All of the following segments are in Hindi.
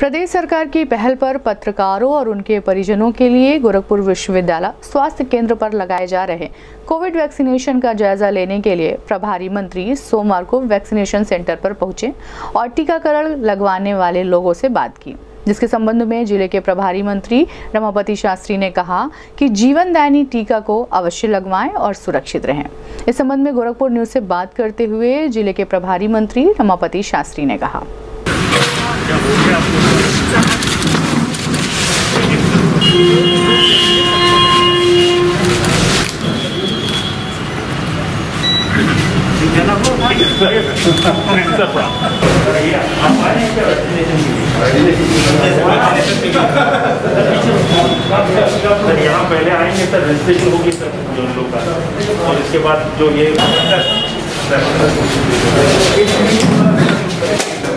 प्रदेश सरकार की पहल पर पत्रकारों और उनके परिजनों के लिए गोरखपुर विश्वविद्यालय स्वास्थ्य केंद्र पर लगाए जा रहे कोविड वैक्सीनेशन का जायजा लेने के लिए प्रभारी मंत्री सोमवार को वैक्सीनेशन सेंटर पर पहुँचे और टीकाकरण लगवाने वाले लोगों से बात की, जिसके संबंध में ज़िले के प्रभारी मंत्री रमापति शास्त्री ने कहा कि जीवनदायिनी टीका को अवश्य लगवाएँ और सुरक्षित रहें। इस संबंध में गोरखपुर न्यूज़ से बात करते हुए ज़िले के प्रभारी मंत्री रमापति शास्त्री ने कहा। सर यहाँ पहले आएँगे सर रजिस्ट्रेशन होगी सर जो लोग का और इसके बाद जो ये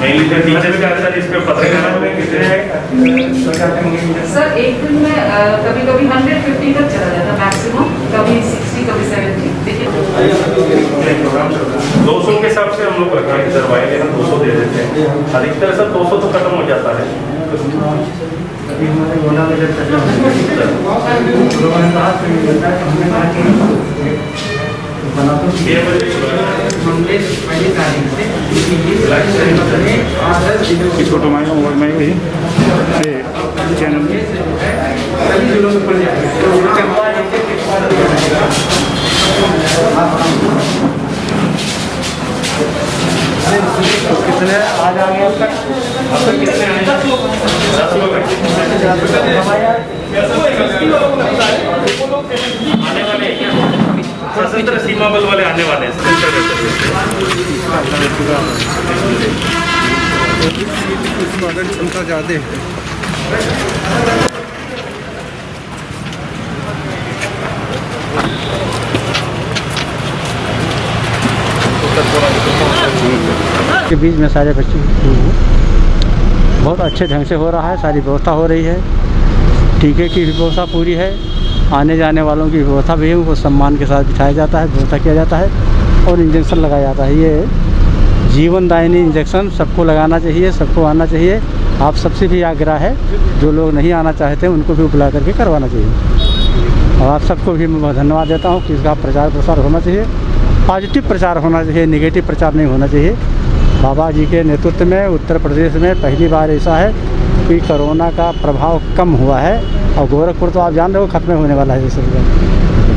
मेनली सर टीचर्स का सर इस पे पत्रकारों में कितने सर एक दिन में कभी कभी 150 तक चला जाता मैक्सिमम कभी 60 कभी 70 देखिए। दो सौ के हिसाब से हम लोग रखेंगे सर वाई लेना दो सौ दे देते हैं। अधिकतर सर दो सौ तो खत्म हो जाता है। बजे छोटो माइक मोबाइल माइक वही चैनल कितने आ जाएँगे अब तक अब तक कितने आए दस लोग आने वाले हैं क्या? सशस्त्र सीमा बल वाले आने वाले हैं। क्षमता ज़्यादा है के बीच में सारे बच्चे बहुत अच्छे ढंग से हो रहा है, सारी व्यवस्था हो रही है। टीके की भी व्यवस्था पूरी है। आने जाने वालों की व्यवस्था भी है उनको सम्मान के साथ बिठाया जाता है व्यवस्था किया जाता है और इंजेक्शन लगाया जाता है। ये जीवनदायिनी इंजेक्शन सबको लगाना चाहिए, सबको आना चाहिए। आप सबसे भी आग्रह है, जो लोग नहीं आना चाहते उनको भी बुला करके करवाना चाहिए। और आप सबको भी मैं धन्यवाद देता हूँ कि इसका प्रचार प्रसार होना चाहिए। पॉजिटिव प्रचार होना चाहिए निगेटिव प्रचार नहीं होना चाहिए। बाबा जी के नेतृत्व में, उत्तर प्रदेश में पहली बार ऐसा है कि कोरोना का प्रभाव कम हुआ है। और गोरखपुर तो आप जान रहे हो खत्म होने वाला है जैसे